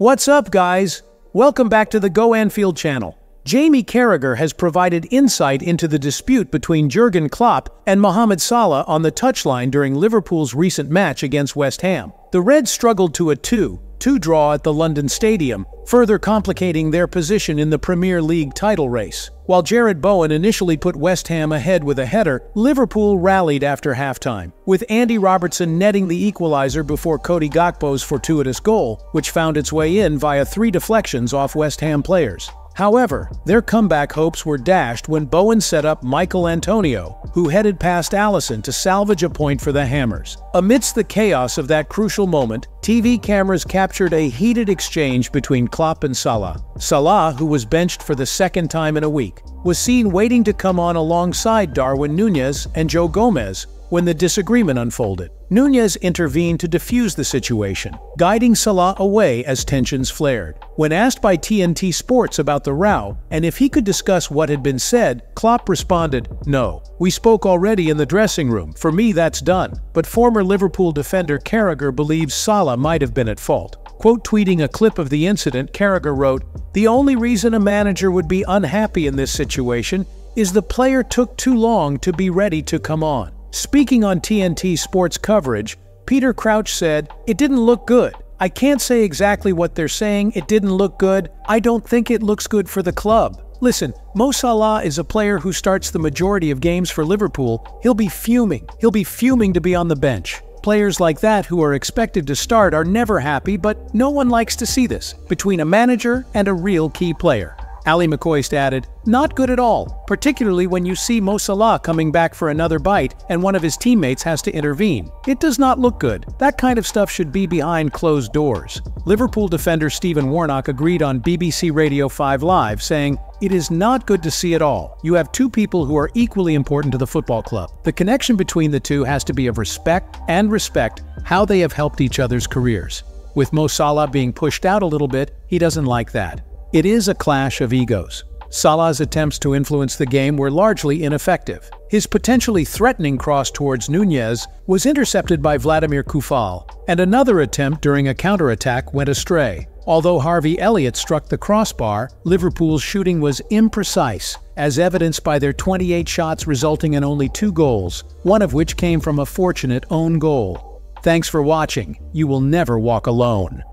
What's up, guys? Welcome back to the Go Anfield channel. Jamie Carragher has provided insight into the dispute between Jurgen Klopp and Mohamed Salah on the touchline during Liverpool's recent match against West Ham. The Reds struggled to a 2 2 draw at the London Stadium, further complicating their position in the Premier League title race. While Jarrod Bowen initially put West Ham ahead with a header, Liverpool rallied after halftime, with Andy Robertson netting the equalizer before Cody Gakpo's fortuitous goal, which found its way in via three deflections off West Ham players. However, their comeback hopes were dashed when Bowen set up Michael Antonio, who headed past Alisson to salvage a point for the Hammers. Amidst the chaos of that crucial moment, TV cameras captured a heated exchange between Klopp and Salah. Salah, who was benched for the second time in a week, was seen waiting to come on alongside Darwin Nunez and Joe Gomez, when the disagreement unfolded. Nunez intervened to defuse the situation, guiding Salah away as tensions flared. When asked by TNT Sports about the row and if he could discuss what had been said, Klopp responded, No. We spoke already in the dressing room. For me, that's done. But former Liverpool defender Carragher believes Salah might have been at fault. Quote tweeting a clip of the incident, Carragher wrote, The only reason a manager would be unhappy in this situation is the player took too long to be ready to come on. Speaking on TNT Sports coverage, Peter Crouch said, It didn't look good. I can't say exactly what they're saying, it didn't look good. I don't think it looks good for the club. Listen, Mo Salah is a player who starts the majority of games for Liverpool. He'll be fuming. He'll be fuming to be on the bench. Players like that who are expected to start are never happy, but no one likes to see this between a manager and a real key player. Ally McCoist added, Not good at all, particularly when you see Mo Salah coming back for another bite and one of his teammates has to intervene. It does not look good. That kind of stuff should be behind closed doors. Liverpool defender Stephen Warnock agreed on BBC Radio 5 Live, saying, it is not good to see at all. You have two people who are equally important to the football club. The connection between the two has to be of respect and respect how they have helped each other's careers. With Mo Salah being pushed out a little bit, he doesn't like that. It is a clash of egos. Salah's attempts to influence the game were largely ineffective. His potentially threatening cross towards Nunez was intercepted by Vladimir Coufal, and another attempt during a counterattack went astray. Although Harvey Elliott struck the crossbar, Liverpool's shooting was imprecise, as evidenced by their 28 shots resulting in only two goals, one of which came from a fortunate own goal. Thanks for watching. You will never walk alone.